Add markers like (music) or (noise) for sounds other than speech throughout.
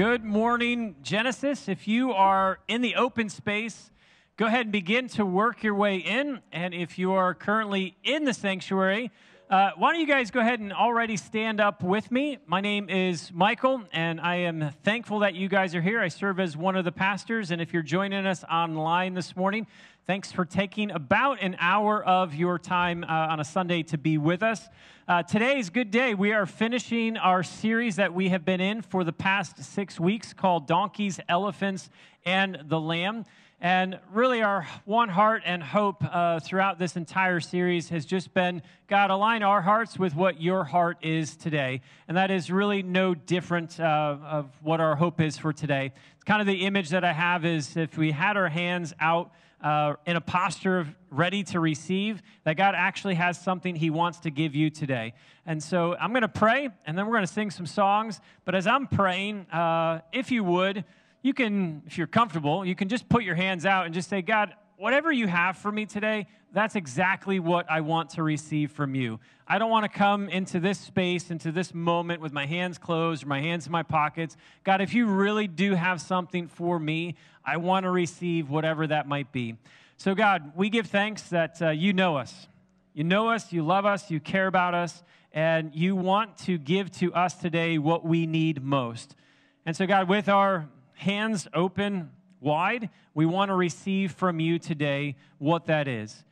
Good morning, Genesis. If you are in the open space, go ahead and begin to work your way in. And if you are currently in the sanctuary, uh, why don't you guys go ahead and already stand up with me? My name is Michael, and I am thankful that you guys are here. I serve as one of the pastors, and if you're joining us online this morning, thanks for taking about an hour of your time uh, on a Sunday to be with us. Uh, today is good day. We are finishing our series that we have been in for the past six weeks called Donkeys, Elephants, and the Lamb. And really, our one heart and hope uh, throughout this entire series has just been God, align our hearts with what your heart is today. And that is really no different uh, of what our hope is for today. It's kind of the image that I have is if we had our hands out uh, in a posture of ready to receive, that God actually has something He wants to give you today. And so I'm going to pray, and then we're going to sing some songs. But as I'm praying, uh, if you would, you can, if you're comfortable, you can just put your hands out and just say, God, whatever you have for me today, that's exactly what I want to receive from you. I don't want to come into this space, into this moment with my hands closed or my hands in my pockets. God, if you really do have something for me, I want to receive whatever that might be. So, God, we give thanks that uh, you know us. You know us, you love us, you care about us, and you want to give to us today what we need most. And so, God, with our hands open wide, we want to receive from you today what that is.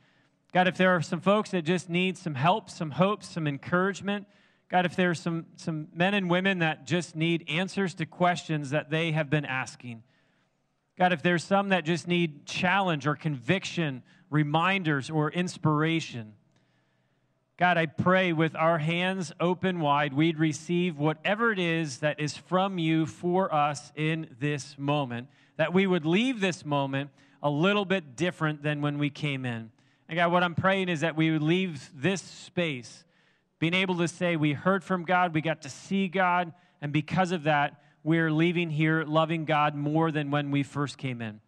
God, if there are some folks that just need some help, some hope, some encouragement, God, if there are some, some men and women that just need answers to questions that they have been asking, God, if there's some that just need challenge or conviction, reminders or inspiration, God, I pray with our hands open wide, we'd receive whatever it is that is from you for us in this moment, that we would leave this moment a little bit different than when we came in. And God, what I'm praying is that we would leave this space being able to say, We heard from God, we got to see God, and because of that, we're leaving here loving God more than when we first came in.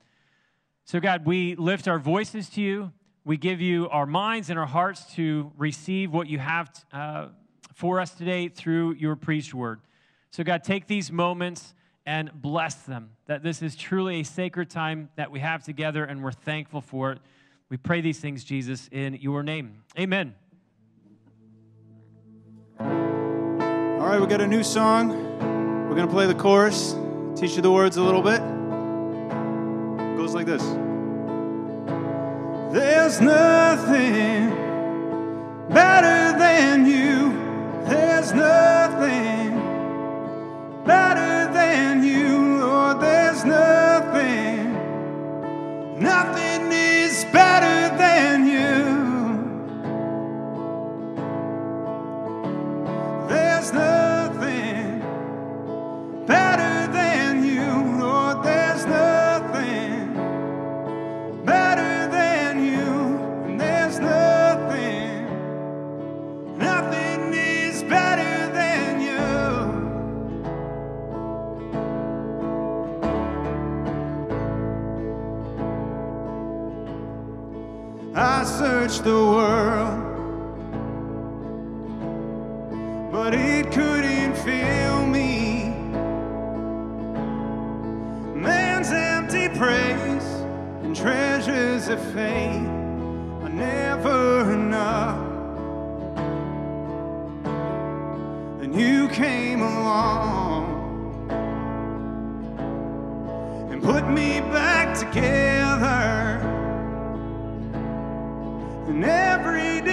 So, God, we lift our voices to you. We give you our minds and our hearts to receive what you have uh, for us today through your preached word. So, God, take these moments and bless them, that this is truly a sacred time that we have together, and we're thankful for it. We pray these things, Jesus, in your name. Amen. All right, we got a new song. We're going to play the chorus, teach you the words a little bit. It goes like this There's nothing better than you. There's nothing better the world, but it couldn't fill me. Man's empty praise and treasures of fame are never enough. And you came along and put me back together.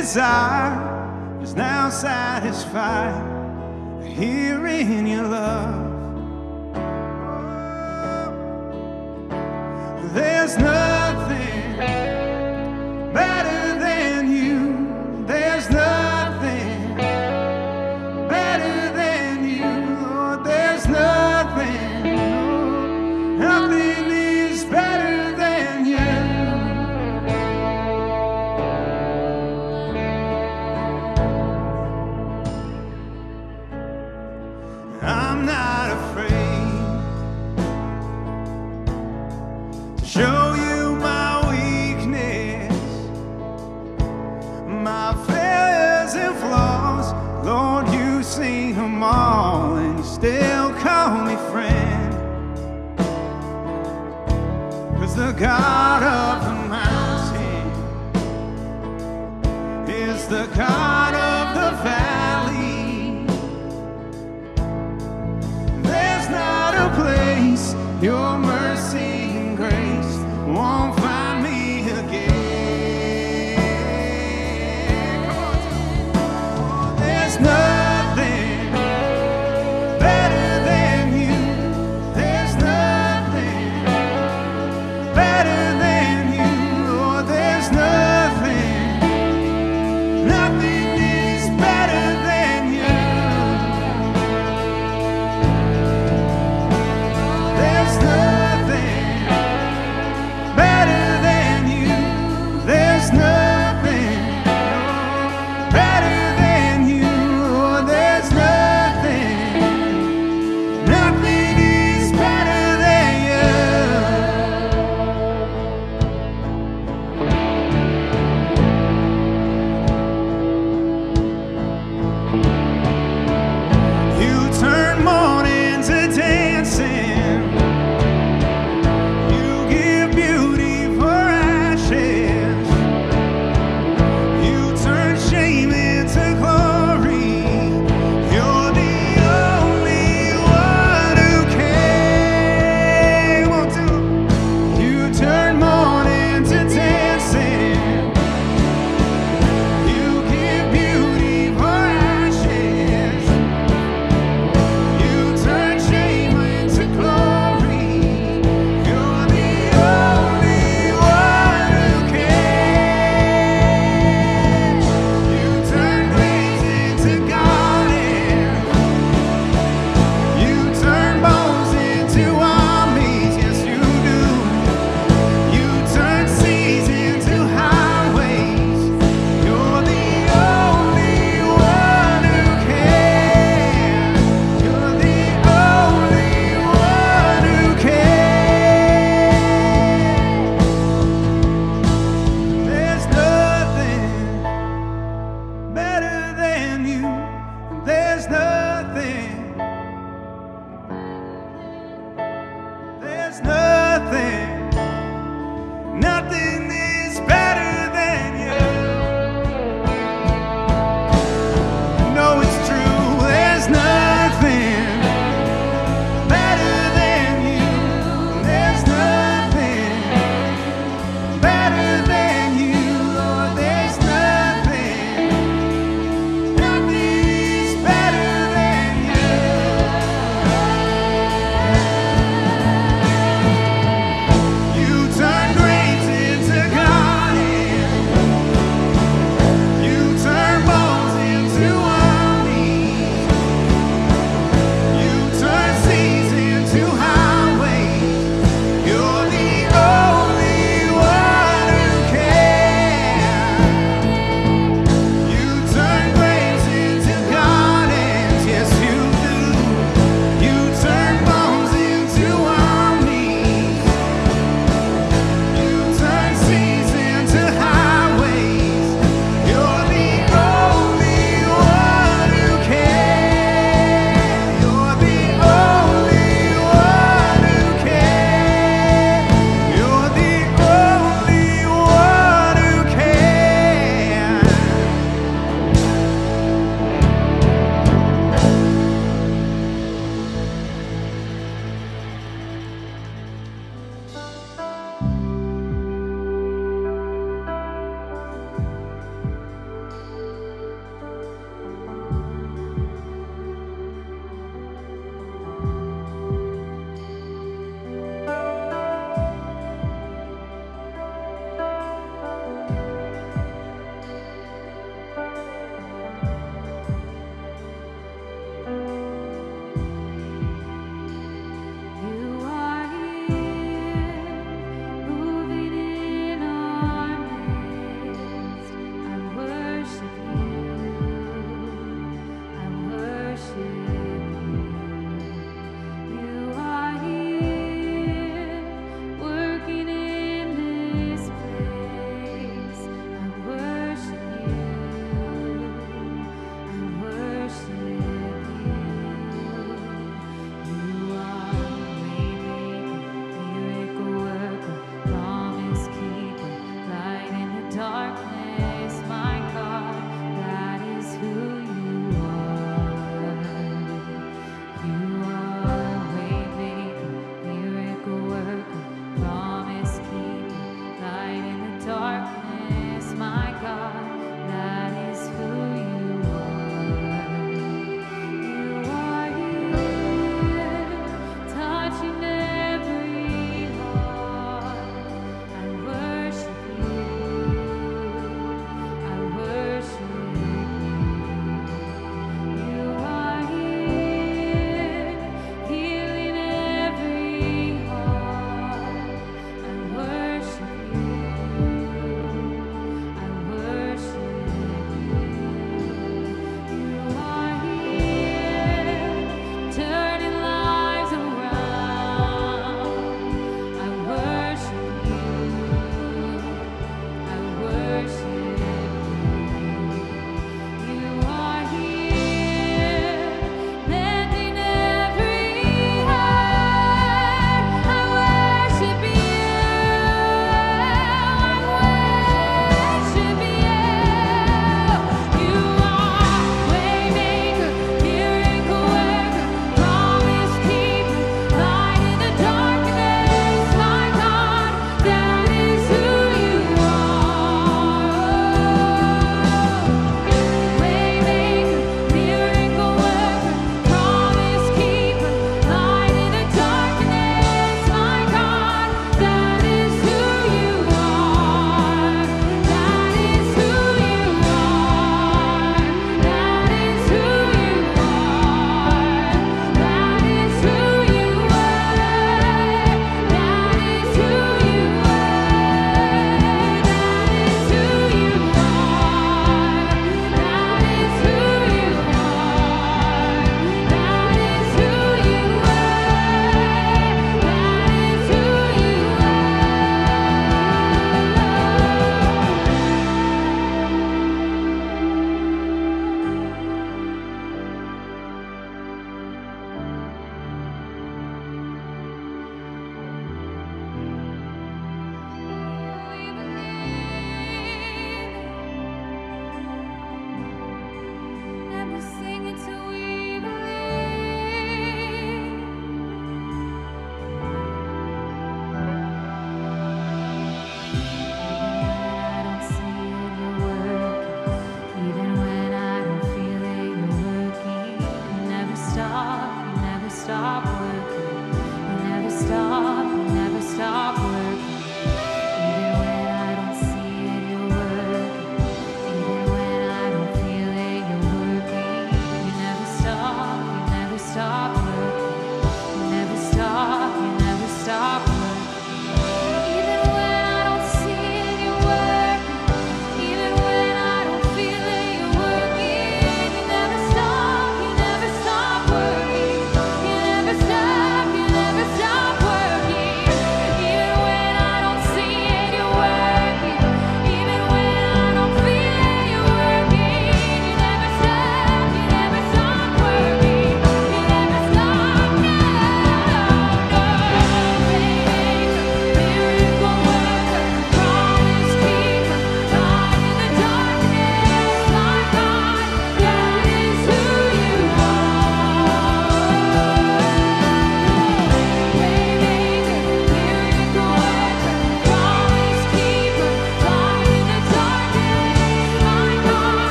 Desire is now satisfied here in your love. There's nothing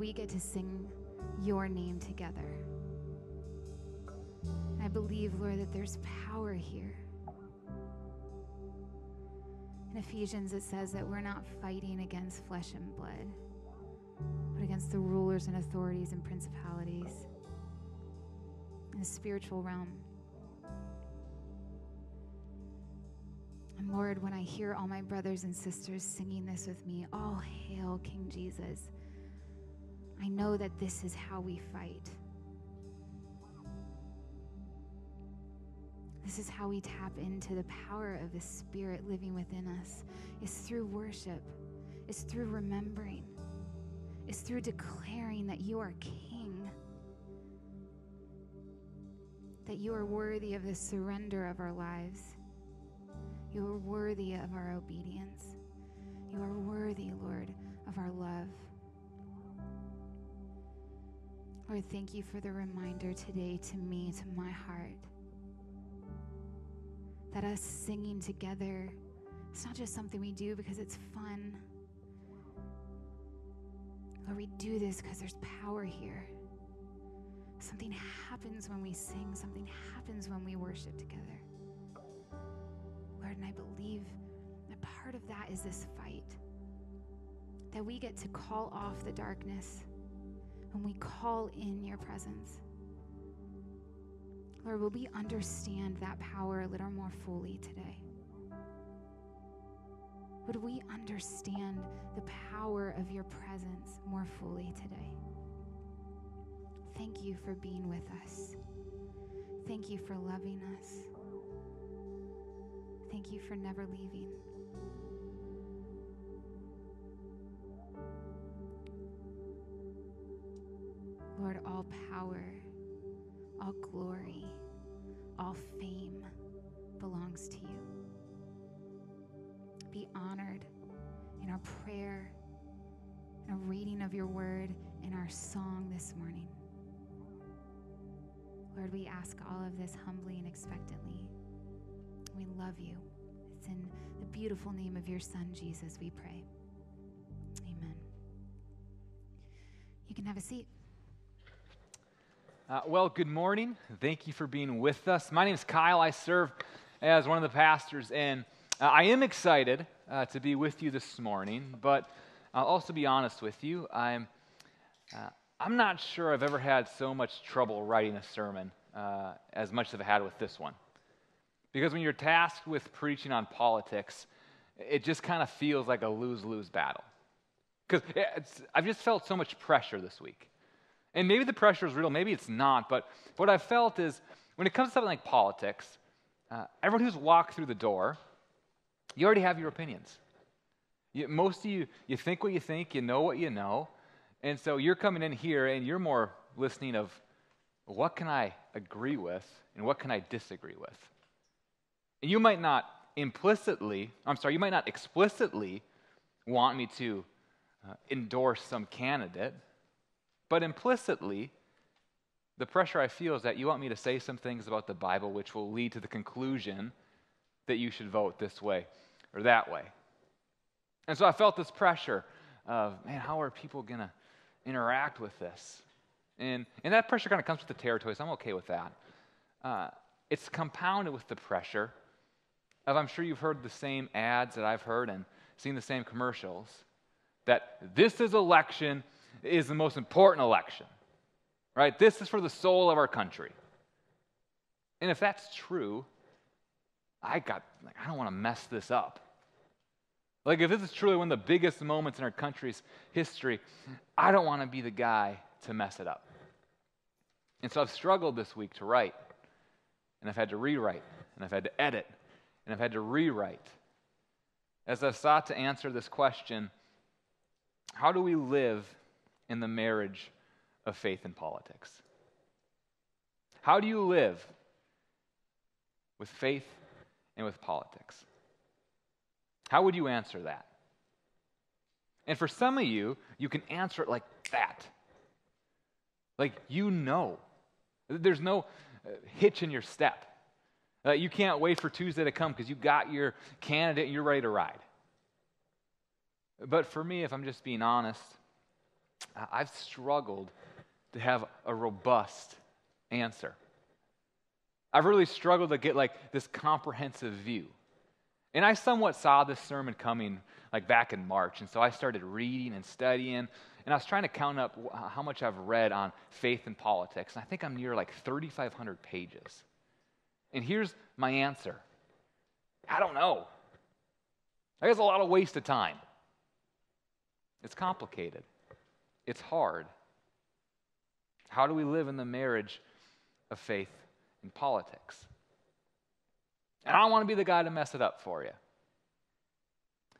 we get to sing your name together. I believe, Lord, that there's power here. In Ephesians, it says that we're not fighting against flesh and blood, but against the rulers and authorities and principalities in the spiritual realm. And Lord, when I hear all my brothers and sisters singing this with me, all hail King Jesus, I know that this is how we fight. This is how we tap into the power of the Spirit living within us. It's through worship, it's through remembering, it's through declaring that you are King, that you are worthy of the surrender of our lives. You are worthy of our obedience. You are worthy, Lord, of our love. Lord, thank you for the reminder today to me, to my heart, that us singing together, it's not just something we do because it's fun. Lord, we do this because there's power here. Something happens when we sing, something happens when we worship together. Lord, and I believe that part of that is this fight. That we get to call off the darkness when we call in your presence. Lord, will we understand that power a little more fully today? Would we understand the power of your presence more fully today? Thank you for being with us. Thank you for loving us. Thank you for never leaving. Lord, all power, all glory, all fame belongs to you. Be honored in our prayer, in our reading of your word, in our song this morning. Lord, we ask all of this humbly and expectantly. We love you. It's in the beautiful name of your Son, Jesus, we pray. Amen. You can have a seat. Uh, well, good morning. Thank you for being with us. My name is Kyle. I serve as one of the pastors, and uh, I am excited uh, to be with you this morning, but I'll also be honest with you. I'm, uh, I'm not sure I've ever had so much trouble writing a sermon uh, as much as I've had with this one. Because when you're tasked with preaching on politics, it just kind of feels like a lose lose battle. Because I've just felt so much pressure this week. And maybe the pressure is real, maybe it's not, but what I've felt is when it comes to something like politics, uh, everyone who's walked through the door, you already have your opinions. You, most of you, you think what you think, you know what you know, and so you're coming in here and you're more listening of what can I agree with and what can I disagree with. And you might not implicitly, I'm sorry, you might not explicitly want me to uh, endorse some candidate, but implicitly, the pressure I feel is that you want me to say some things about the Bible which will lead to the conclusion that you should vote this way or that way. And so I felt this pressure of, man, how are people going to interact with this? And, and that pressure kind of comes with the territory, so I'm okay with that. Uh, it's compounded with the pressure of, I'm sure you've heard the same ads that I've heard and seen the same commercials, that this is election is the most important election, right? This is for the soul of our country. And if that's true, I got, like, I don't want to mess this up. Like, if this is truly one of the biggest moments in our country's history, I don't want to be the guy to mess it up. And so I've struggled this week to write, and I've had to rewrite, and I've had to edit, and I've had to rewrite. As I've sought to answer this question, how do we live in the marriage of faith and politics? How do you live with faith and with politics? How would you answer that? And for some of you, you can answer it like that. Like you know. There's no uh, hitch in your step. Uh, you can't wait for Tuesday to come because you got your candidate and you're ready to ride. But for me, if I'm just being honest, I've struggled to have a robust answer. I've really struggled to get like this comprehensive view. And I somewhat saw this sermon coming like back in March. And so I started reading and studying. And I was trying to count up how much I've read on faith and politics. And I think I'm near like 3,500 pages. And here's my answer I don't know. I guess a lot of waste of time. It's complicated, it's hard. How do we live in the marriage of faith and politics? And I don't want to be the guy to mess it up for you.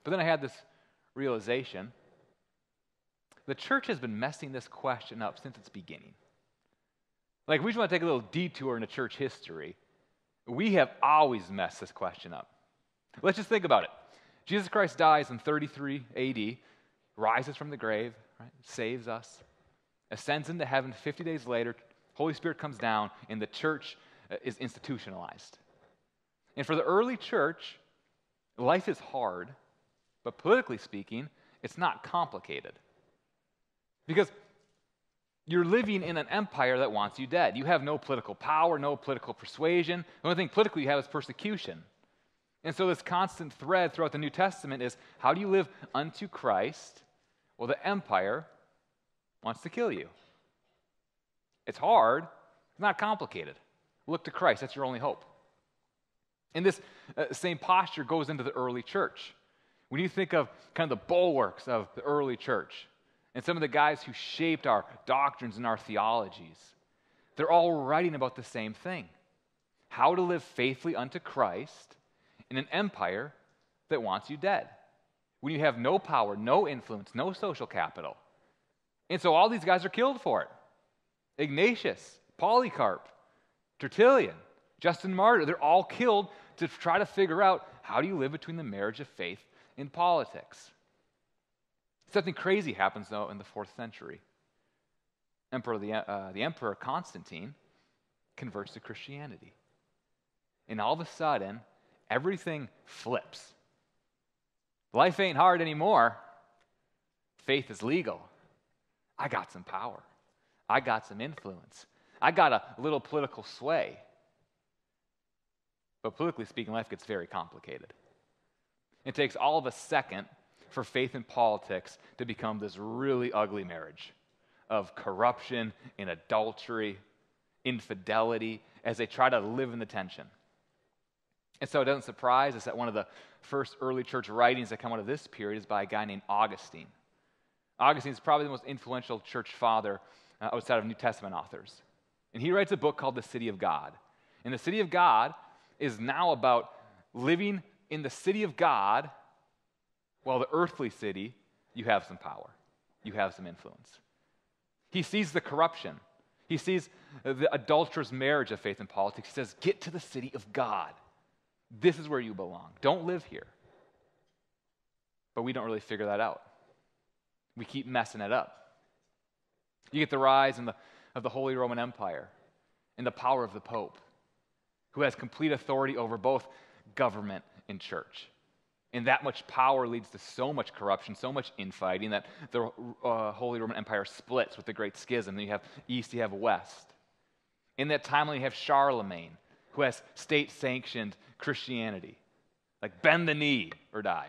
But then I had this realization the church has been messing this question up since its beginning. Like, we just want to take a little detour into church history. We have always messed this question up. Let's just think about it. Jesus Christ dies in 33 AD, rises from the grave, right, saves us, ascends into heaven 50 days later, Holy Spirit comes down, and the church uh, is institutionalized. And for the early church, life is hard, but politically speaking, it's not complicated. Because you're living in an empire that wants you dead. You have no political power, no political persuasion. The only thing politically you have is persecution. And so, this constant thread throughout the New Testament is how do you live unto Christ? Well, the empire wants to kill you. It's hard, it's not complicated. Look to Christ, that's your only hope. And this uh, same posture goes into the early church. When you think of kind of the bulwarks of the early church and some of the guys who shaped our doctrines and our theologies, they're all writing about the same thing how to live faithfully unto Christ in an empire that wants you dead. When you have no power, no influence, no social capital. And so all these guys are killed for it Ignatius, Polycarp, Tertullian, Justin Martyr, they're all killed to try to figure out how do you live between the marriage of faith and politics. Something crazy happens, though, in the fourth century. Emperor, the, uh, the Emperor Constantine converts to Christianity. And all of a sudden, everything flips. Life ain't hard anymore. Faith is legal. I got some power. I got some influence. I got a little political sway. But politically speaking, life gets very complicated. It takes all of a second for faith and politics to become this really ugly marriage of corruption and adultery, infidelity, as they try to live in the tension. And so it doesn't surprise us that one of the first early church writings that come out of this period is by a guy named Augustine. Augustine is probably the most influential church father uh, outside of New Testament authors. And he writes a book called The City of God. And the City of God is now about living in the city of God while the earthly city, you have some power, you have some influence. He sees the corruption. He sees the adulterous marriage of faith and politics. He says, Get to the city of God. This is where you belong. Don't live here. But we don't really figure that out. We keep messing it up. You get the rise the, of the Holy Roman Empire and the power of the Pope, who has complete authority over both government and church. And that much power leads to so much corruption, so much infighting that the uh, Holy Roman Empire splits with the Great Schism. Then you have East, you have West. In that time, you have Charlemagne, who has state sanctioned Christianity. Like bend the knee or die.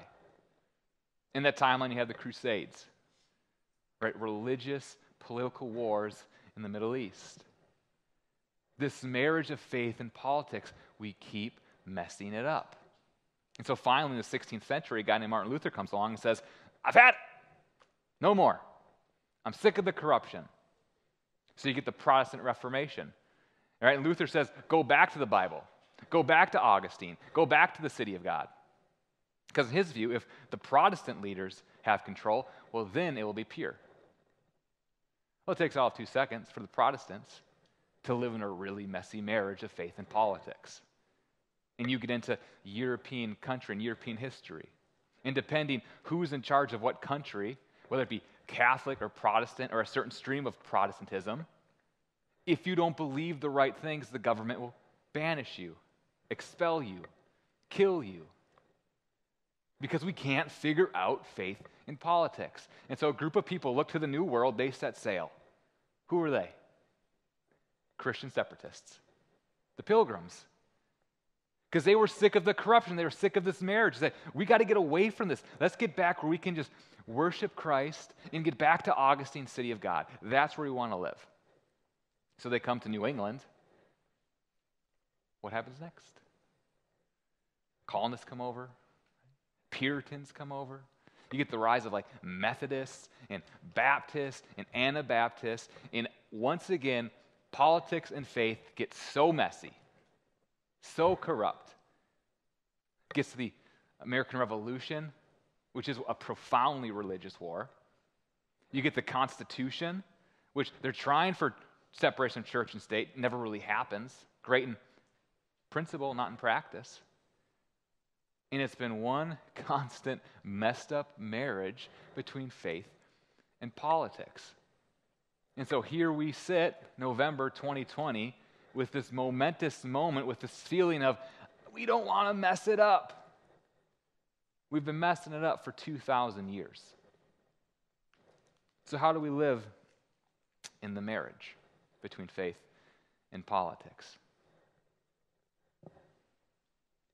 In that timeline, you have the Crusades, right? Religious, political wars in the Middle East. This marriage of faith and politics, we keep messing it up. And so finally, in the 16th century, a guy named Martin Luther comes along and says, I've had it. No more. I'm sick of the corruption. So you get the Protestant Reformation. Right? And Luther says, go back to the Bible. Go back to Augustine. Go back to the city of God. Because in his view, if the Protestant leaders have control, well, then it will be pure. Well, it takes all of two seconds for the Protestants to live in a really messy marriage of faith and politics. And you get into European country and European history. And depending who's in charge of what country, whether it be Catholic or Protestant or a certain stream of Protestantism, if you don't believe the right things, the government will banish you expel you, kill you. because we can't figure out faith in politics. And so a group of people look to the new world, they set sail. Who were they? Christian separatists, the pilgrims. Because they were sick of the corruption, they were sick of this marriage. They, we got to get away from this. Let's get back where we can just worship Christ and get back to Augustine, city of God. That's where we want to live. So they come to New England. What happens next? Colonists come over, Puritans come over. You get the rise of like Methodists and Baptists and Anabaptists. And once again, politics and faith get so messy, so corrupt. Gets to the American Revolution, which is a profoundly religious war. You get the Constitution, which they're trying for separation of church and state, never really happens. Great in principle, not in practice. And it's been one (laughs) constant messed up marriage between faith and politics. And so here we sit, November 2020, with this momentous moment, with this feeling of we don't want to mess it up. We've been messing it up for 2,000 years. So, how do we live in the marriage between faith and politics?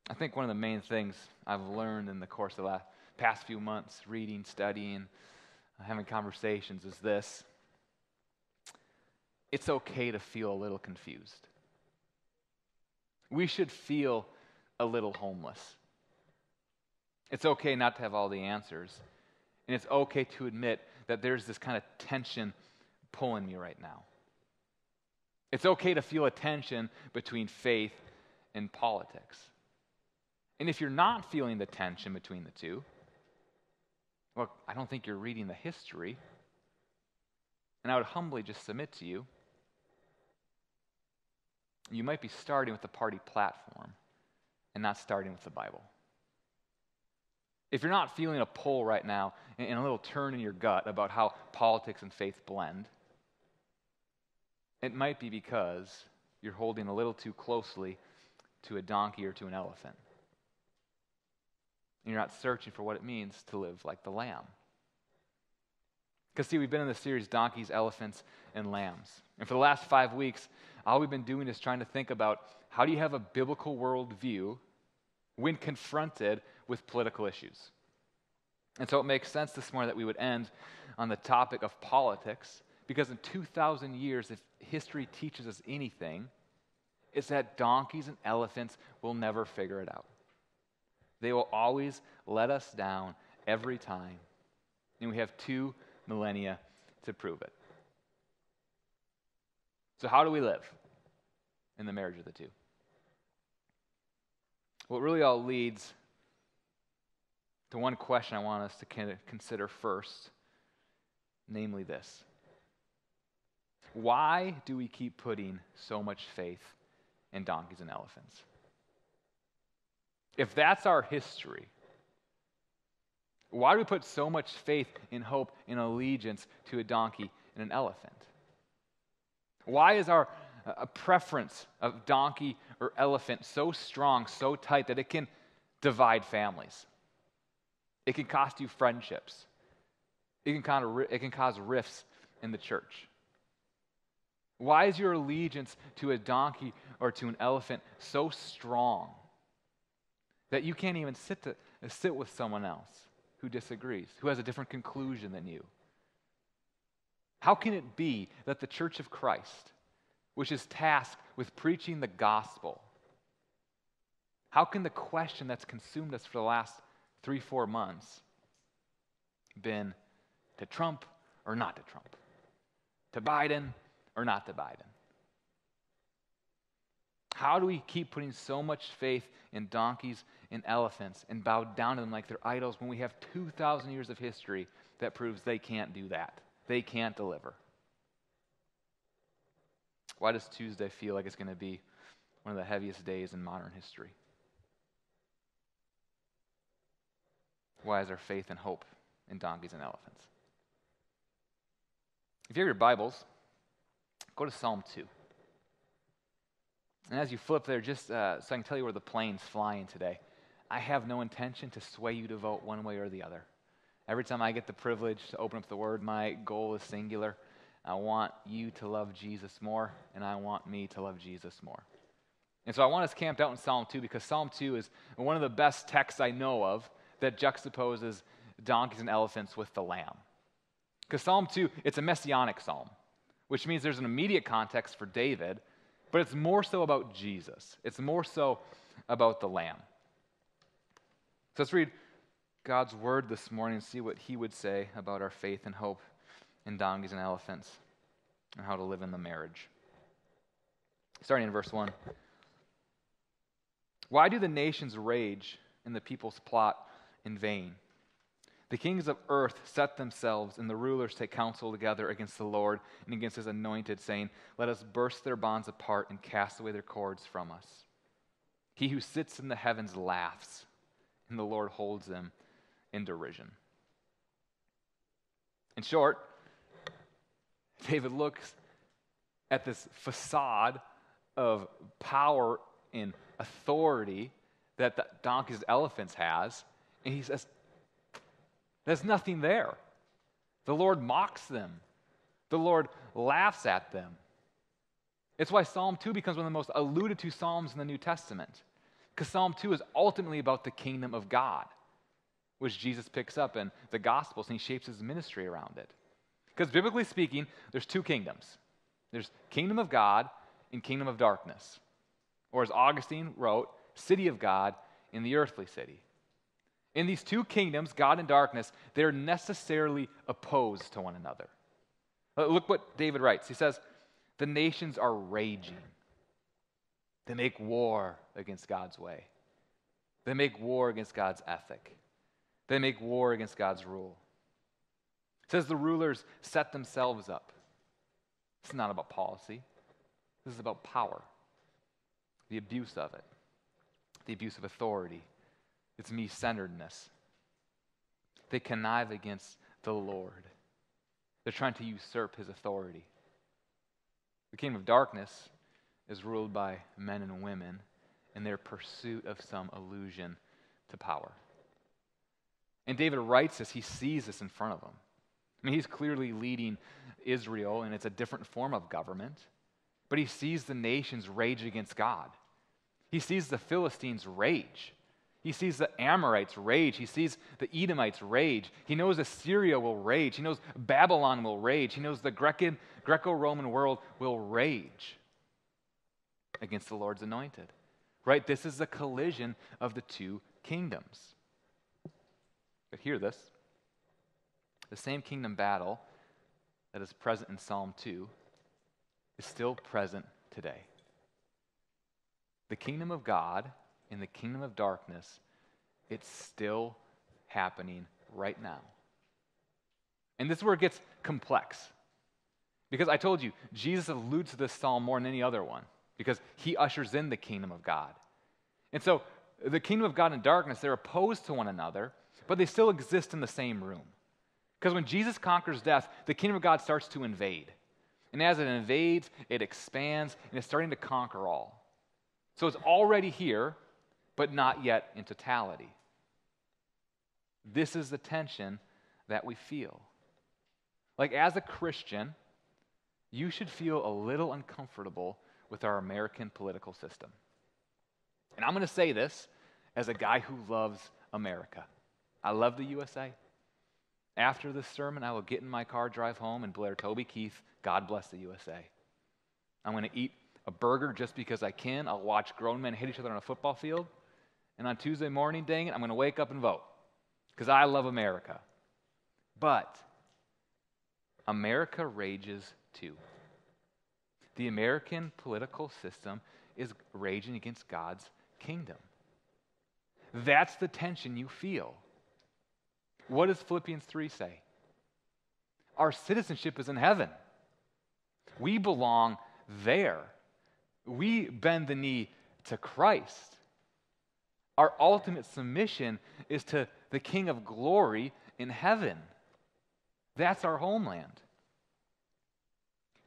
I think one of the main things I've learned in the course of the past few months, reading, studying, having conversations, is this it's okay to feel a little confused. We should feel a little homeless. It's okay not to have all the answers. And it's okay to admit that there's this kind of tension pulling me right now. It's okay to feel a tension between faith and politics. And if you're not feeling the tension between the two, well, I don't think you're reading the history. And I would humbly just submit to you you might be starting with the party platform and not starting with the Bible. If you're not feeling a pull right now and a little turn in your gut about how politics and faith blend, it might be because you're holding a little too closely to a donkey or to an elephant. And you're not searching for what it means to live like the lamb. Because, see, we've been in the series Donkeys, Elephants, and Lambs. And for the last five weeks, all we've been doing is trying to think about how do you have a biblical worldview when confronted with political issues. And so it makes sense this morning that we would end on the topic of politics, because in 2,000 years, if history teaches us anything, it's that donkeys and elephants will never figure it out. They will always let us down every time. And we have two millennia to prove it. So, how do we live in the marriage of the two? Well, it really all leads to one question I want us to consider first, namely this Why do we keep putting so much faith in donkeys and elephants? If that's our history, why do we put so much faith and hope and allegiance to a donkey and an elephant? Why is our uh, preference of donkey or elephant so strong, so tight that it can divide families? It can cost you friendships. It can, kind of, it can cause rifts in the church. Why is your allegiance to a donkey or to an elephant so strong that you can't even sit, to, sit with someone else who disagrees, who has a different conclusion than you? How can it be that the church of Christ, which is tasked with preaching the gospel, how can the question that's consumed us for the last three, four months been to Trump or not to Trump? To Biden or not to Biden? How do we keep putting so much faith in donkeys and elephants and bow down to them like they're idols when we have 2,000 years of history that proves they can't do that? They can't deliver. Why does Tuesday feel like it's going to be one of the heaviest days in modern history? Why is there faith and hope in donkeys and elephants? If you have your Bibles, go to Psalm 2. And as you flip there, just uh, so I can tell you where the plane's flying today, I have no intention to sway you to vote one way or the other. Every time I get the privilege to open up the Word, my goal is singular. I want you to love Jesus more, and I want me to love Jesus more. And so I want us camped out in Psalm 2 because Psalm 2 is one of the best texts I know of that juxtaposes donkeys and elephants with the lamb. Because Psalm 2, it's a messianic psalm, which means there's an immediate context for David, but it's more so about Jesus. It's more so about the lamb. So let's read God's word this morning and see what he would say about our faith and hope in donkeys and elephants and how to live in the marriage. Starting in verse 1. Why do the nations rage and the peoples plot in vain? The kings of earth set themselves, and the rulers take counsel together against the Lord and against his anointed, saying, Let us burst their bonds apart and cast away their cords from us. He who sits in the heavens laughs, and the Lord holds them in derision. In short, David looks at this facade of power and authority that the donkeys elephants has, and he says, There's nothing there. The Lord mocks them, the Lord laughs at them. It's why Psalm 2 becomes one of the most alluded to Psalms in the New Testament. Because Psalm 2 is ultimately about the kingdom of God, which Jesus picks up in the Gospels and he shapes his ministry around it. Because biblically speaking, there's two kingdoms there's kingdom of God and kingdom of darkness. Or as Augustine wrote, city of God in the earthly city. In these two kingdoms, God and darkness, they're necessarily opposed to one another. Uh, look what David writes. He says, The nations are raging. They make war against God's way. They make war against God's ethic. They make war against God's rule. It says the rulers set themselves up. It's not about policy, this is about power the abuse of it, the abuse of authority, its me centeredness. They connive against the Lord. They're trying to usurp his authority. The kingdom of darkness is ruled by men and women in their pursuit of some illusion to power. And David writes this, he sees this in front of him. I mean, he's clearly leading Israel, and it's a different form of government. But he sees the nations rage against God. He sees the Philistines rage. He sees the Amorites rage. He sees the Edomites rage. He knows Assyria will rage. He knows Babylon will rage. He knows the Greco Roman world will rage against the Lord's anointed. Right? This is the collision of the two kingdoms. But hear this the same kingdom battle that is present in Psalm 2 is still present today. The kingdom of God and the kingdom of darkness, it's still happening right now. And this is where it gets complex. Because I told you, Jesus alludes to this psalm more than any other one, because he ushers in the kingdom of God. And so the kingdom of God and darkness, they're opposed to one another, but they still exist in the same room. Because when Jesus conquers death, the kingdom of God starts to invade. And as it invades, it expands, and it's starting to conquer all. So it's already here, but not yet in totality. This is the tension that we feel. Like, as a Christian, you should feel a little uncomfortable with our American political system. And I'm going to say this as a guy who loves America. I love the USA. After this sermon, I will get in my car, drive home, and blare Toby Keith, God bless the USA. I'm going to eat a burger just because I can. I'll watch grown men hit each other on a football field. And on Tuesday morning, dang it, I'm going to wake up and vote because I love America. But America rages too. The American political system is raging against God's kingdom. That's the tension you feel. What does Philippians 3 say? Our citizenship is in heaven. We belong there. We bend the knee to Christ. Our ultimate submission is to the King of glory in heaven. That's our homeland.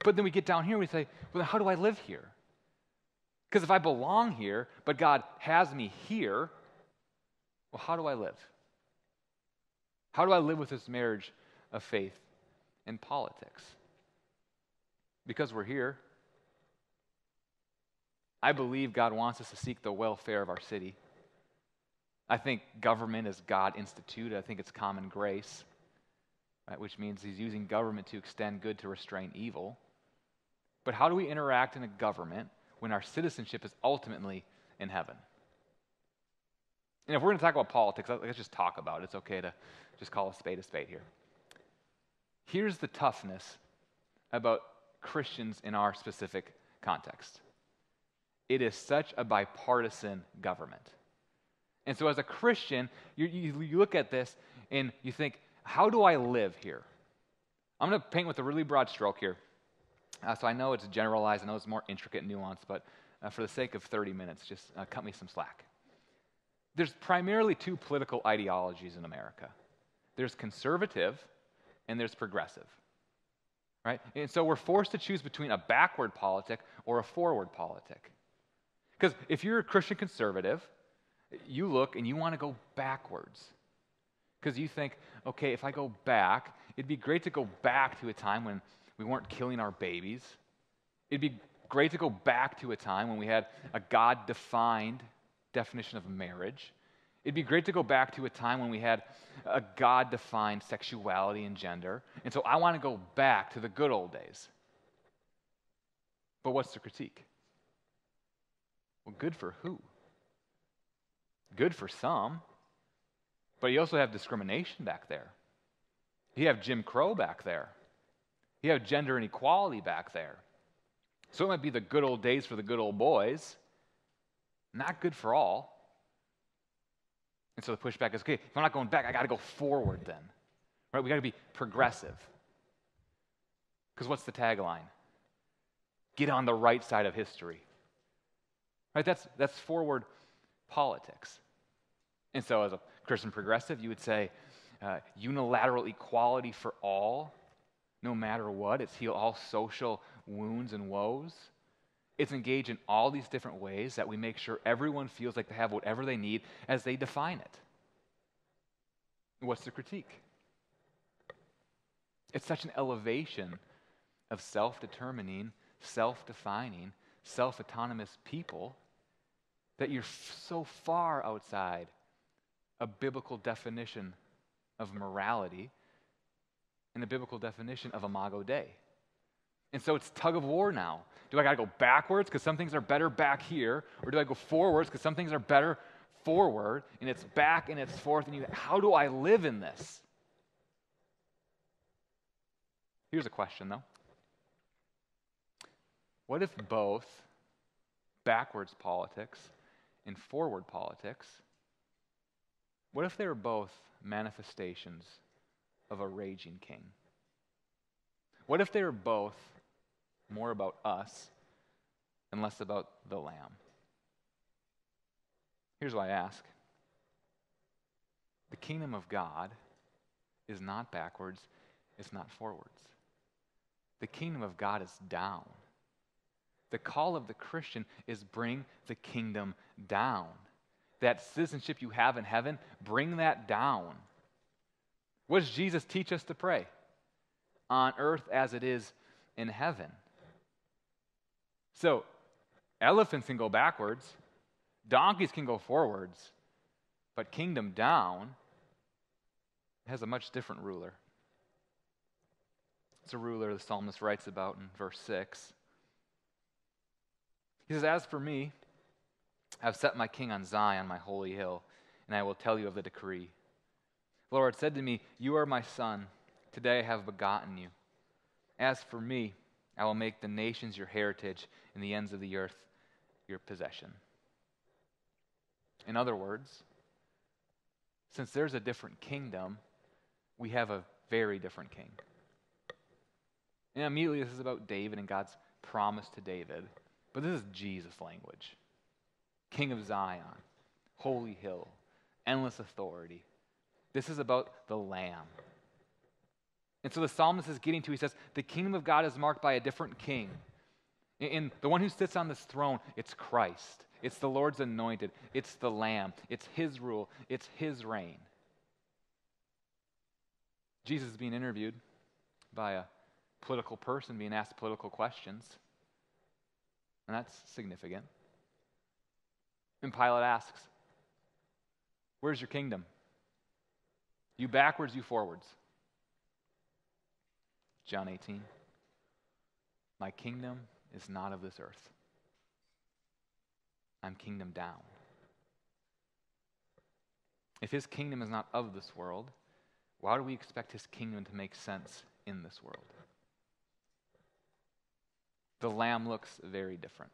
But then we get down here and we say, well, how do I live here? Because if I belong here, but God has me here, Well, how do I live? How do I live with this marriage of faith and politics? Because we're here. I believe God wants us to seek the welfare of our city. I think government is God instituted. I think it's common grace, right, which means He's using government to extend good to restrain evil. But how do we interact in a government when our citizenship is ultimately in heaven? And if we're going to talk about politics, let's just talk about it. It's okay to just call a spade a spade here. Here's the toughness about Christians in our specific context it is such a bipartisan government. And so, as a Christian, you, you, you look at this and you think, how do I live here? I'm going to paint with a really broad stroke here. Uh, so I know it's generalized, I know it's more intricate and nuanced, but uh, for the sake of 30 minutes, just uh, cut me some slack. There's primarily two political ideologies in America there's conservative and there's progressive. Right? And so we're forced to choose between a backward politic or a forward politic. Because if you're a Christian conservative, you look and you want to go backwards. Because you think, okay, if I go back, it'd be great to go back to a time when we weren't killing our babies. It'd be great to go back to a time when we had a God defined definition of marriage. It'd be great to go back to a time when we had a God defined sexuality and gender. And so I want to go back to the good old days. But what's the critique? Well, good for who? Good for some. But you also have discrimination back there. You have Jim Crow back there. You have gender inequality back there. So it might be the good old days for the good old boys, not good for all. And so the pushback is okay, if I'm not going back, I got to go forward then. Right? We got to be progressive. Because what's the tagline? Get on the right side of history. Right? That's, that's forward politics. And so, as a Christian progressive, you would say uh, unilateral equality for all, no matter what. It's heal all social wounds and woes. It's engage in all these different ways that we make sure everyone feels like they have whatever they need as they define it. What's the critique? It's such an elevation of self determining, self defining, self autonomous people that you're so far outside a biblical definition of morality and a biblical definition of imago Dei. And so it's tug of war now. Do I got to go backwards because some things are better back here? Or do I go forwards because some things are better forward? And it's back and it's forth. And you, how do I live in this? Here's a question though What if both backwards politics and forward politics? What if they were both manifestations of a raging king? What if they were both more about us and less about the Lamb? Here's why I ask the kingdom of God is not backwards, it's not forwards. The kingdom of God is down. The call of the Christian is bring the kingdom down. That citizenship you have in heaven, bring that down. What does Jesus teach us to pray? On earth as it is in heaven. So, elephants can go backwards, donkeys can go forwards, but kingdom down has a much different ruler. It's a ruler the psalmist writes about in verse 6. He says, As for me, I have set my king on Zion, my holy hill, and I will tell you of the decree. The Lord said to me, You are my son. Today I have begotten you. As for me, I will make the nations your heritage and the ends of the earth your possession. In other words, since there's a different kingdom, we have a very different king. And immediately, this is about David and God's promise to David. But this is Jesus language King of Zion, holy hill, endless authority. This is about the Lamb. And so the psalmist is getting to, he says, the kingdom of God is marked by a different king. And the one who sits on this throne, it's Christ. It's the Lord's anointed. It's the Lamb. It's His rule. It's His reign. Jesus is being interviewed by a political person being asked political questions. And that's significant. And Pilate asks, Where's your kingdom? You backwards, you forwards. John 18. My kingdom is not of this earth. I'm kingdom down. If his kingdom is not of this world, why do we expect his kingdom to make sense in this world? The lamb looks very different,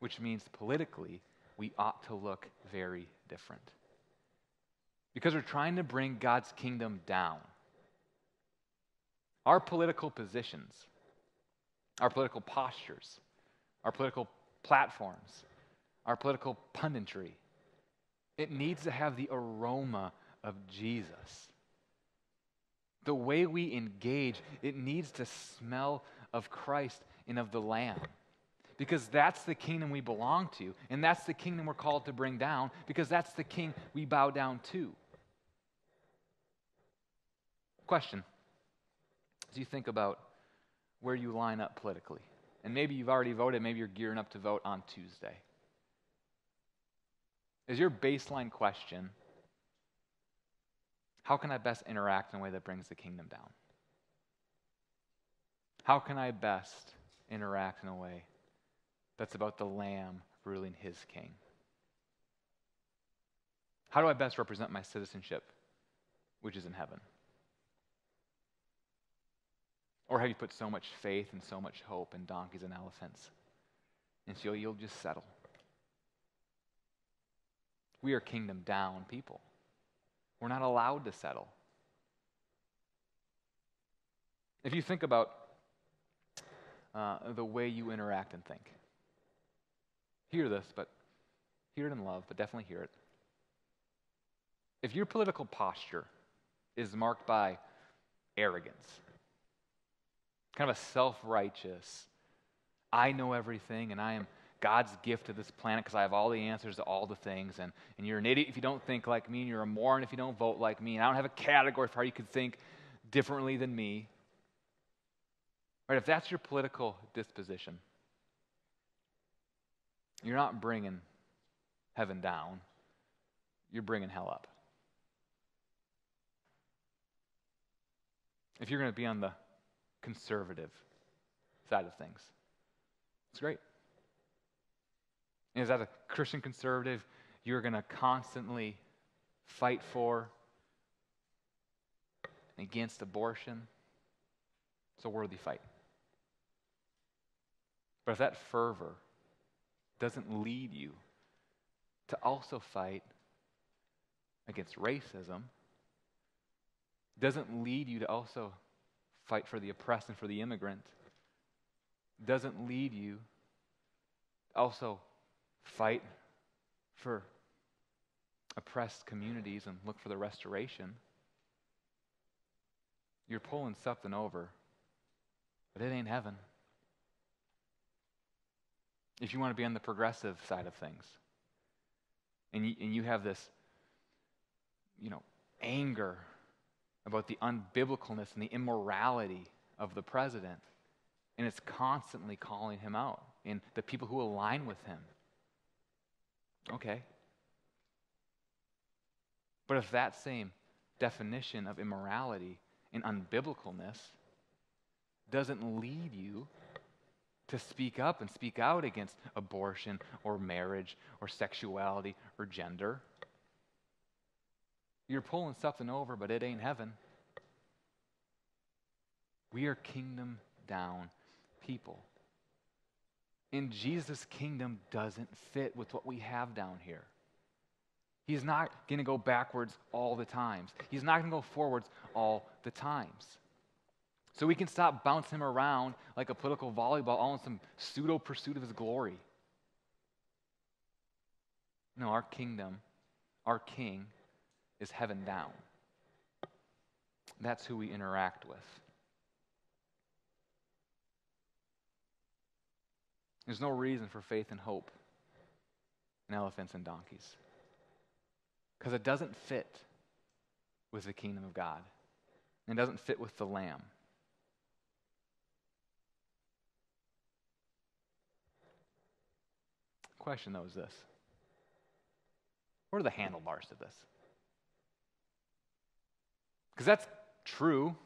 which means politically, we ought to look very different. Because we're trying to bring God's kingdom down. Our political positions, our political postures, our political platforms, our political punditry, it needs to have the aroma of Jesus. The way we engage, it needs to smell of Christ and of the Lamb. Because that's the kingdom we belong to, and that's the kingdom we're called to bring down, because that's the king we bow down to. Question As you think about where you line up politically, and maybe you've already voted, maybe you're gearing up to vote on Tuesday. Is your baseline question how can I best interact in a way that brings the kingdom down? How can I best interact in a way that's about the Lamb ruling his king? How do I best represent my citizenship, which is in heaven? Or have you put so much faith and so much hope in donkeys and elephants? And so you'll just settle. We are kingdom down people. We're not allowed to settle. If you think about uh, the way you interact and think, hear this, but hear it in love, but definitely hear it. If your political posture is marked by arrogance, kind of a self righteous, I know everything and I am God's gift to this planet because I have all the answers to all the things. And, and you're an idiot if you don't think like me, and you're a moron if you don't vote like me. And I don't have a category for how you could think differently than me. Right? If that's your political disposition, you're not bringing heaven down, you're bringing hell up. If you're going to be on the conservative side of things, it's great. And as a Christian conservative, you're going to constantly fight for against abortion. It's a worthy fight. But if that fervor doesn't lead you to also fight against racism, doesn't lead you to also fight for the oppressed and for the immigrant, doesn't lead you also fight for oppressed communities and look for the restoration, you're pulling something over, but it ain't heaven. If you want to be on the progressive side of things, and you, and you have this, you know, anger about the unbiblicalness and the immorality of the president, and it's constantly calling him out, and the people who align with him Okay. But if that same definition of immorality and unbiblicalness doesn't lead you to speak up and speak out against abortion or marriage or sexuality or gender, you're pulling something over, but it ain't heaven. We are kingdom down people. And Jesus' kingdom doesn't fit with what we have down here. He's not going to go backwards all the times. He's not going to go forwards all the times. So we can stop bouncing him around like a political volleyball, all in some pseudo pursuit of his glory. No, our kingdom, our king, is heaven down. That's who we interact with. There's no reason for faith and hope and elephants and donkeys. Because it doesn't fit with the kingdom of God, it doesn't fit with the lamb. Question though is this What are the handlebars to this? Because that's true,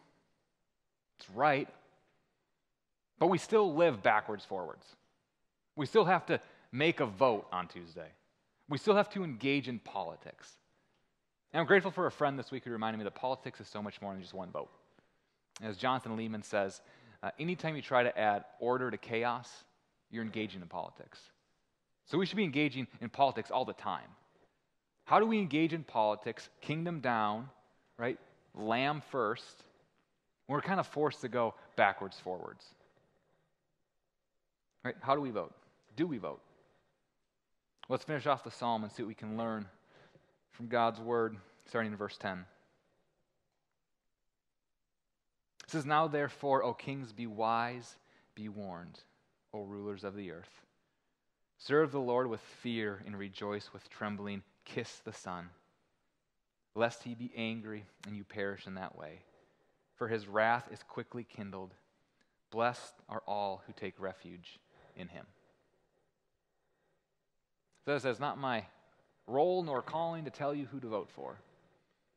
it's right, but we still live backwards forwards. We still have to make a vote on Tuesday. We still have to engage in politics. And I'm grateful for a friend this week who reminded me that politics is so much more than just one vote. As Jonathan Leeman says, uh, anytime you try to add order to chaos, you're engaging in politics. So we should be engaging in politics all the time. How do we engage in politics, kingdom down, right? Lamb first. We're kind of forced to go backwards, forwards. Right? How do we vote? Do we vote? Let's finish off the psalm and see what we can learn from God's word, starting in verse 10. It says, Now therefore, O kings, be wise, be warned, O rulers of the earth. Serve the Lord with fear and rejoice with trembling. Kiss the Son, lest he be angry and you perish in that way. For his wrath is quickly kindled. Blessed are all who take refuge in him. So it says, not my role nor calling to tell you who to vote for.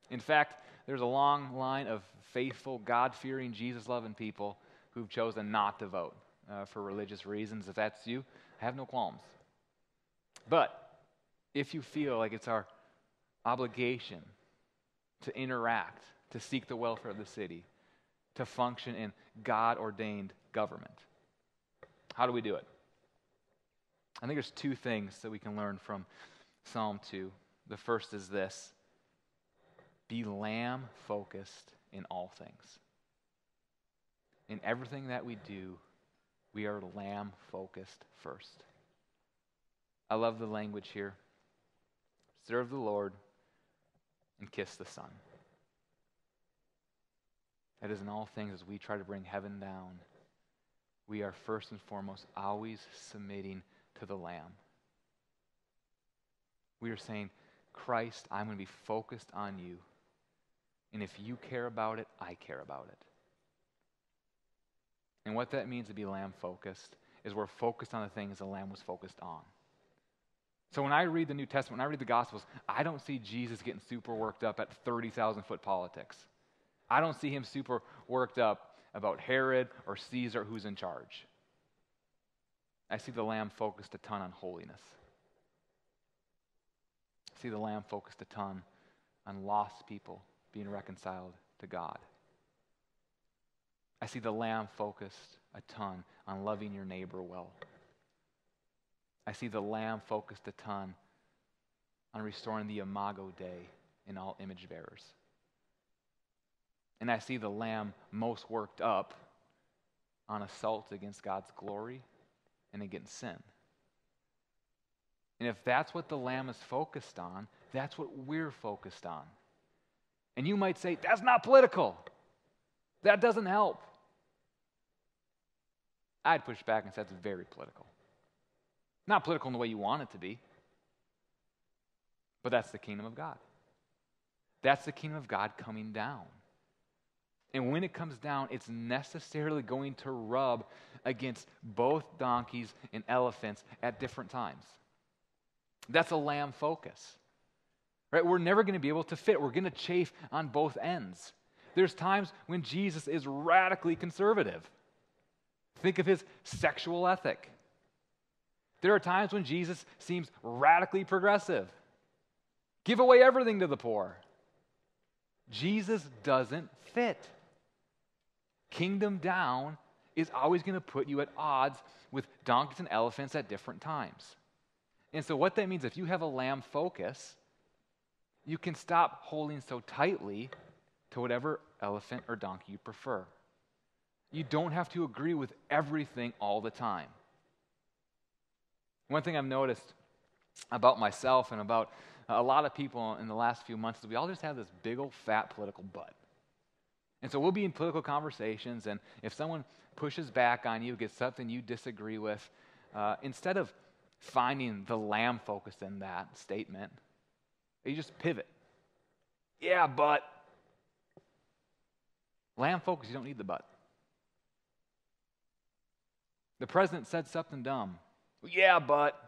In fact, there's a long line of faithful, God fearing, Jesus loving people who've chosen not to vote uh, for religious reasons. If that's you, I have no qualms. But if you feel like it's our obligation to interact, to seek the welfare of the city, to function in God ordained government, how do we do it? I think there's two things that we can learn from Psalm 2. The first is this be lamb focused in all things. In everything that we do, we are lamb focused first. I love the language here. Serve the Lord and kiss the Son. That is in all things as we try to bring heaven down. We are first and foremost always submitting to the Lamb. We are saying, Christ, I'm going to be focused on you. And if you care about it, I care about it. And what that means to be lamb focused is we're focused on the things the lamb was focused on. So when I read the New Testament, when I read the Gospels, I don't see Jesus getting super worked up at 30,000 foot politics. I don't see him super worked up about Herod or Caesar who's in charge. I see the Lamb focused a ton on holiness. I see the Lamb focused a ton on lost people being reconciled to God. I see the Lamb focused a ton on loving your neighbor well. I see the Lamb focused a ton on restoring the Imago Dei in all image bearers. And I see the Lamb most worked up on assault against God's glory and against sin. And if that's what the Lamb is focused on, that's what we're focused on. And you might say, that's not political. That doesn't help. I'd push back and say that's very political. Not political in the way you want it to be, but that's the kingdom of God. That's the kingdom of God coming down. And when it comes down, it's necessarily going to rub against both donkeys and elephants at different times. That's a lamb focus. Right? We're never going to be able to fit. We're going to chafe on both ends. There's times when Jesus is radically conservative. Think of his sexual ethic. There are times when Jesus seems radically progressive. Give away everything to the poor. Jesus doesn't fit. Kingdom down is always going to put you at odds with donkeys and elephants at different times. And so, what that means, if you have a lamb focus, you can stop holding so tightly to whatever elephant or donkey you prefer. You don't have to agree with everything all the time. One thing I've noticed about myself and about a lot of people in the last few months is we all just have this big old fat political butt. And so we'll be in political conversations, and if someone pushes back on you, gets something you disagree with, uh, instead of finding the lamb focus in that statement. You just pivot. Yeah, but. Lamb focus, you don't need the but. The president said something dumb. Yeah, but.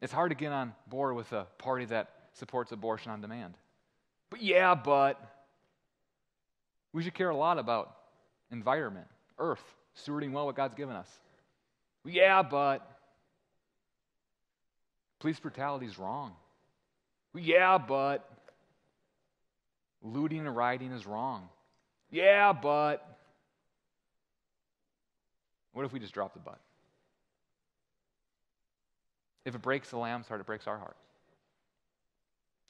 It's hard to get on board with a party that supports abortion on demand. But yeah, but. We should care a lot about environment, earth, stewarding well what God's given us. Yeah, but. Police brutality is wrong. Yeah, but. Looting and rioting is wrong. Yeah, but. What if we just drop the butt? If it breaks the lamb's heart, it breaks our heart.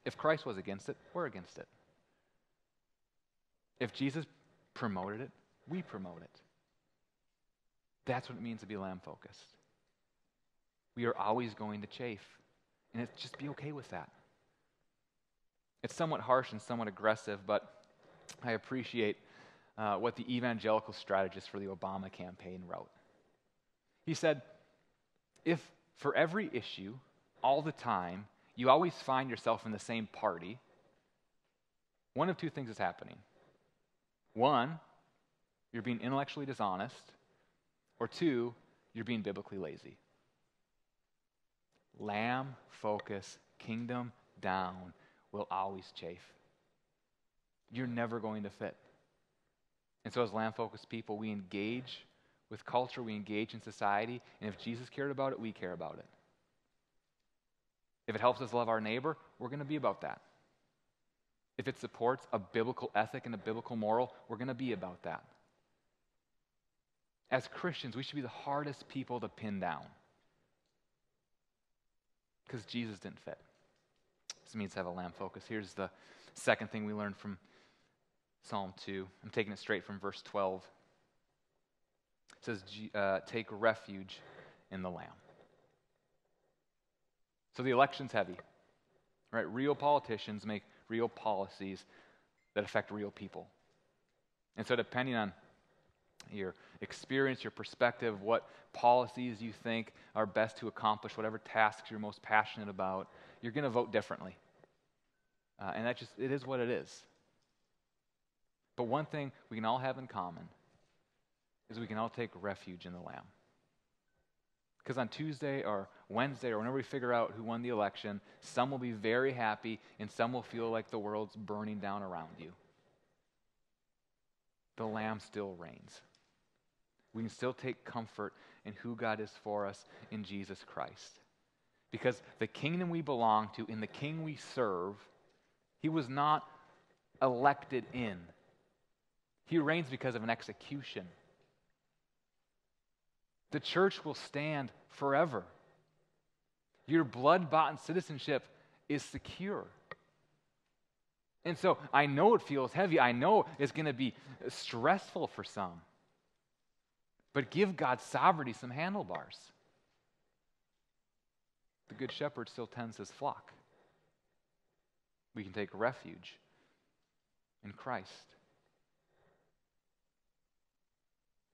If Christ was against it, we're against it. If Jesus promoted it, we promote it. That's what it means to be lamb focused. We are always going to chafe, and it's just be okay with that. It's somewhat harsh and somewhat aggressive, but I appreciate uh, what the evangelical strategist for the Obama campaign wrote. He said, if for every issue, all the time, you always find yourself in the same party, one of two things is happening. One, you're being intellectually dishonest, or two, you're being biblically lazy. Lamb focus, kingdom down will always chafe. You're never going to fit. And so, as lamb focused people, we engage with culture, we engage in society, and if Jesus cared about it, we care about it. If it helps us love our neighbor, we're going to be about that. If it supports a biblical ethic and a biblical moral, we're going to be about that. As Christians, we should be the hardest people to pin down because Jesus didn't fit. This means to have a lamb focus. Here's the second thing we learned from Psalm 2. I'm taking it straight from verse 12. It says, uh, Take refuge in the Lamb. So the election's heavy, right? Real politicians make real policies that affect real people. And so, depending on your experience, your perspective, what policies you think are best to accomplish, whatever tasks you're most passionate about, you're going to vote differently. Uh, and that just, it is what it is. But one thing we can all have in common is we can all take refuge in the Lamb. Because on Tuesday or Wednesday or whenever we figure out who won the election, some will be very happy and some will feel like the world's burning down around you. The Lamb still reigns. We can still take comfort in who God is for us in Jesus Christ. Because the kingdom we belong to, in the king we serve, he was not elected in. He reigns because of an execution. The church will stand forever. Your blood bought citizenship is secure. And so I know it feels heavy. I know it's going to be stressful for some. But give God's sovereignty some handlebars. The Good Shepherd still tends his flock. We can take refuge in Christ.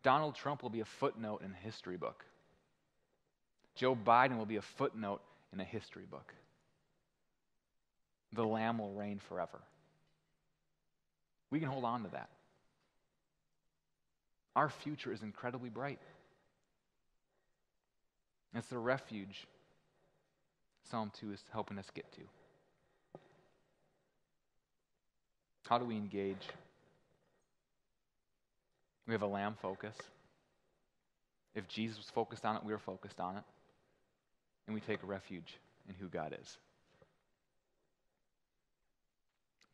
Donald Trump will be a footnote in a history book. Joe Biden will be a footnote in a history book. The Lamb will reign forever. We can hold on to that. Our future is incredibly bright. It's the refuge Psalm 2 is helping us get to. How do we engage? We have a lamb focus. If Jesus was focused on it, we are focused on it. And we take refuge in who God is.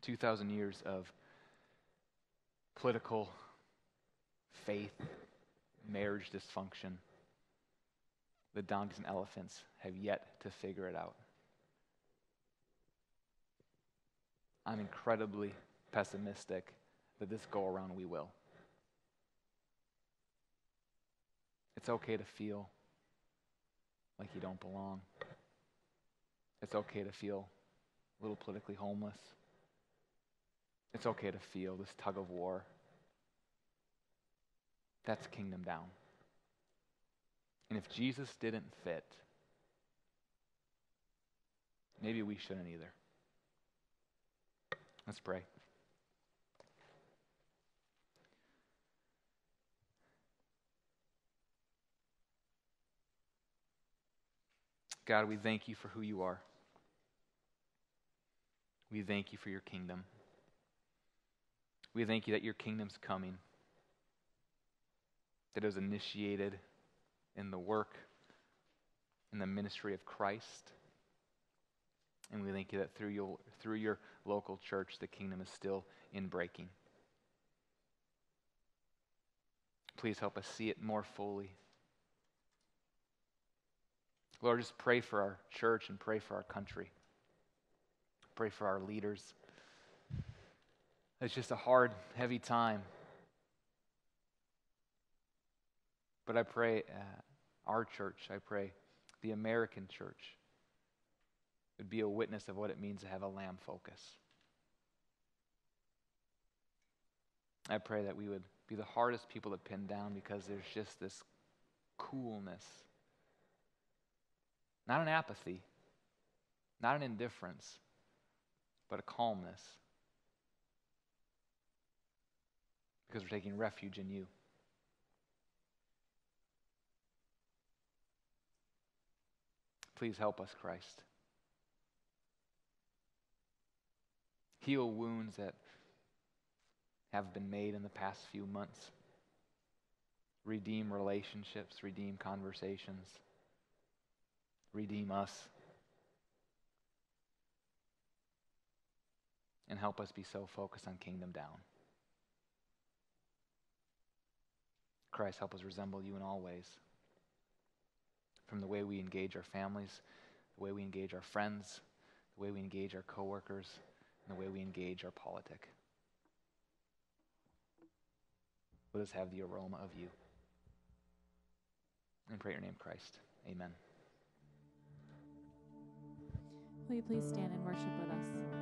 2,000 years of political faith, marriage dysfunction. The donkeys and elephants have yet to figure it out. I'm incredibly pessimistic that this go around we will. It's okay to feel like you don't belong. It's okay to feel a little politically homeless. It's okay to feel this tug of war. That's kingdom down. And if Jesus didn't fit, maybe we shouldn't either. Let's pray. God, we thank you for who you are. We thank you for your kingdom. We thank you that your kingdom's coming, that it was initiated in the work, in the ministry of Christ. And we thank you that through your, through your local church, the kingdom is still in breaking. Please help us see it more fully. Lord, just pray for our church and pray for our country. Pray for our leaders. It's just a hard, heavy time. But I pray uh, our church, I pray the American church would be a witness of what it means to have a lamb focus. I pray that we would be the hardest people to pin down because there's just this coolness. Not an apathy, not an indifference, but a calmness. Because we're taking refuge in you. Please help us, Christ. Heal wounds that have been made in the past few months. Redeem relationships, redeem conversations, redeem us. And help us be so focused on kingdom down. Christ, help us resemble you in all ways from the way we engage our families, the way we engage our friends, the way we engage our coworkers, and the way we engage our politic. Let us have the aroma of you. And pray your name, Christ. Amen. Will you please stand and worship with us?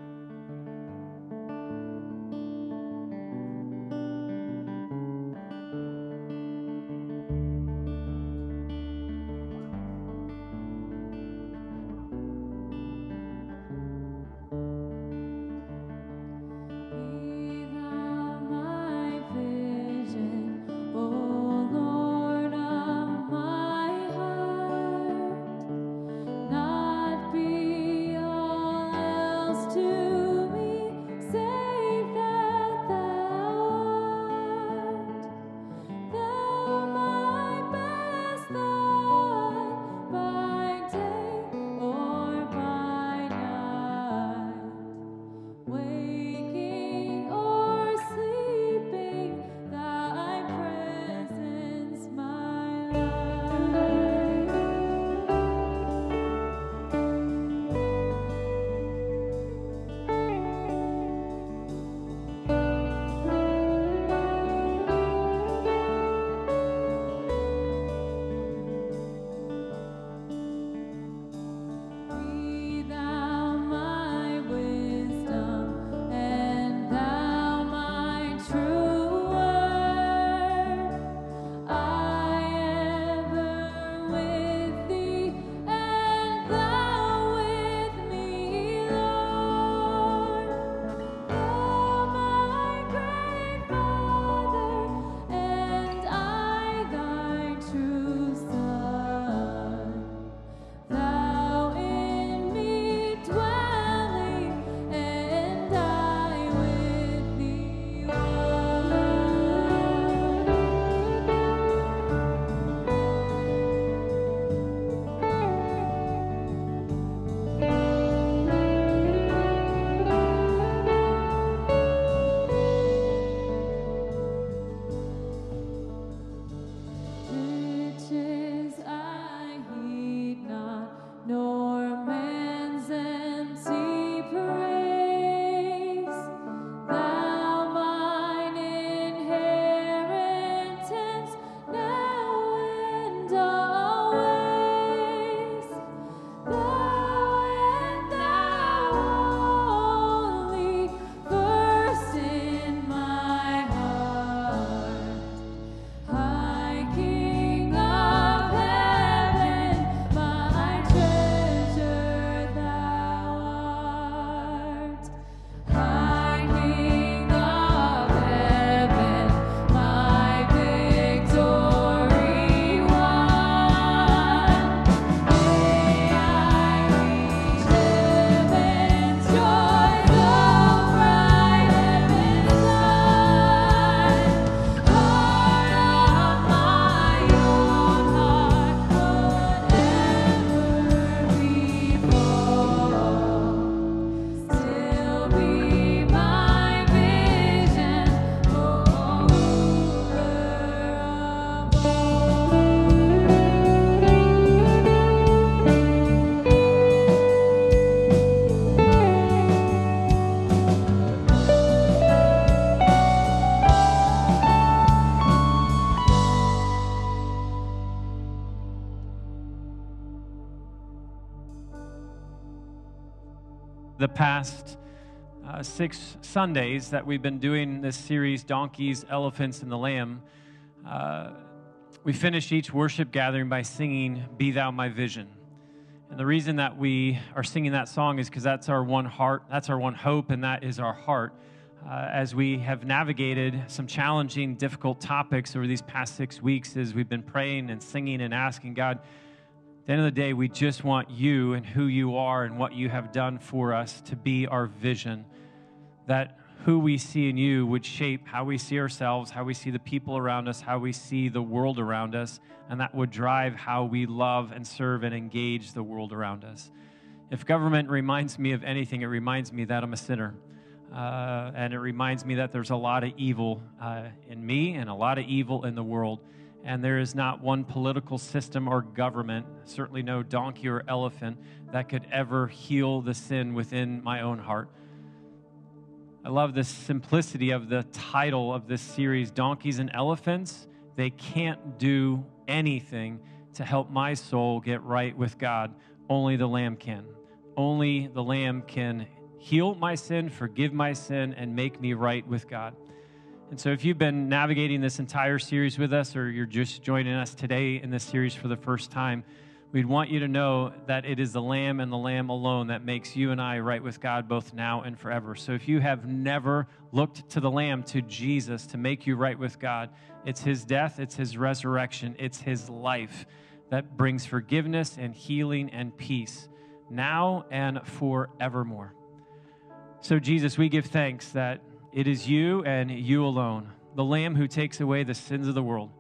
The past uh, six Sundays that we've been doing this series, Donkeys, Elephants, and the Lamb, uh, we finish each worship gathering by singing, Be Thou My Vision. And the reason that we are singing that song is because that's our one heart, that's our one hope, and that is our heart. Uh, as we have navigated some challenging, difficult topics over these past six weeks, as we've been praying and singing and asking God, the end of the day, we just want you and who you are and what you have done for us to be our vision. That who we see in you would shape how we see ourselves, how we see the people around us, how we see the world around us, and that would drive how we love and serve and engage the world around us. If government reminds me of anything, it reminds me that I'm a sinner. Uh, and it reminds me that there's a lot of evil uh, in me and a lot of evil in the world. And there is not one political system or government, certainly no donkey or elephant, that could ever heal the sin within my own heart. I love the simplicity of the title of this series Donkeys and Elephants. They can't do anything to help my soul get right with God. Only the Lamb can. Only the Lamb can heal my sin, forgive my sin, and make me right with God. And so, if you've been navigating this entire series with us, or you're just joining us today in this series for the first time, we'd want you to know that it is the Lamb and the Lamb alone that makes you and I right with God both now and forever. So, if you have never looked to the Lamb, to Jesus, to make you right with God, it's His death, it's His resurrection, it's His life that brings forgiveness and healing and peace now and forevermore. So, Jesus, we give thanks that it is you and you alone, the Lamb who takes away the sins of the world,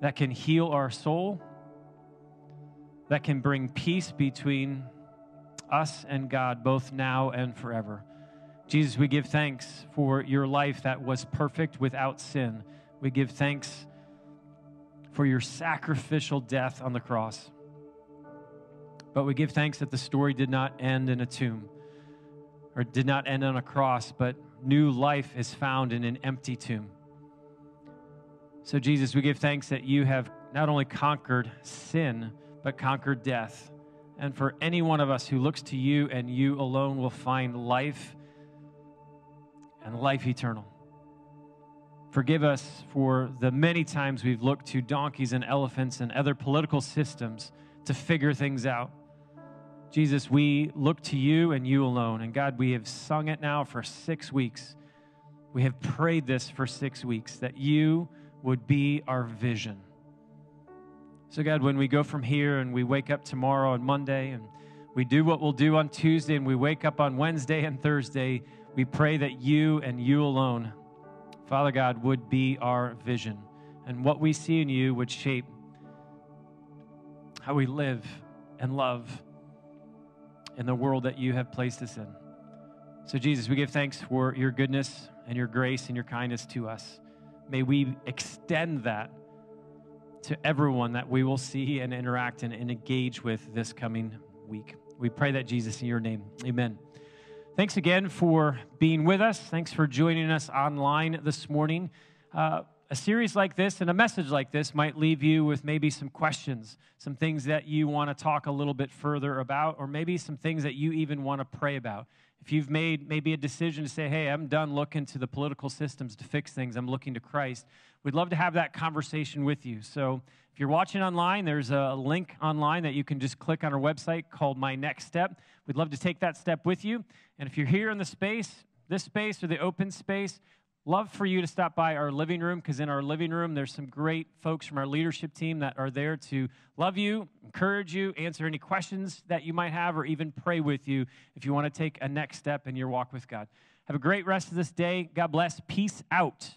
that can heal our soul, that can bring peace between us and God, both now and forever. Jesus, we give thanks for your life that was perfect without sin. We give thanks for your sacrificial death on the cross. But we give thanks that the story did not end in a tomb or did not end on a cross, but new life is found in an empty tomb. So, Jesus, we give thanks that you have not only conquered sin, but conquered death. And for any one of us who looks to you and you alone will find life and life eternal. Forgive us for the many times we've looked to donkeys and elephants and other political systems to figure things out. Jesus, we look to you and you alone. And God, we have sung it now for six weeks. We have prayed this for six weeks that you would be our vision. So, God, when we go from here and we wake up tomorrow and Monday and we do what we'll do on Tuesday and we wake up on Wednesday and Thursday, we pray that you and you alone, Father God, would be our vision. And what we see in you would shape how we live and love in the world that you have placed us in. So, Jesus, we give thanks for your goodness and your grace and your kindness to us. May we extend that to everyone that we will see and interact and, and engage with this coming week. We pray that, Jesus, in your name. Amen. Thanks again for being with us. Thanks for joining us online this morning. Uh, a series like this and a message like this might leave you with maybe some questions, some things that you want to talk a little bit further about, or maybe some things that you even want to pray about. If you've made maybe a decision to say, hey, I'm done looking to the political systems to fix things, I'm looking to Christ, we'd love to have that conversation with you. So if you're watching online, there's a link online that you can just click on our website called My Next Step. We'd love to take that step with you. And if you're here in the space, this space or the open space, love for you to stop by our living room because in our living room there's some great folks from our leadership team that are there to love you encourage you answer any questions that you might have or even pray with you if you want to take a next step in your walk with god. Have a great rest of this day. God bless. Peace out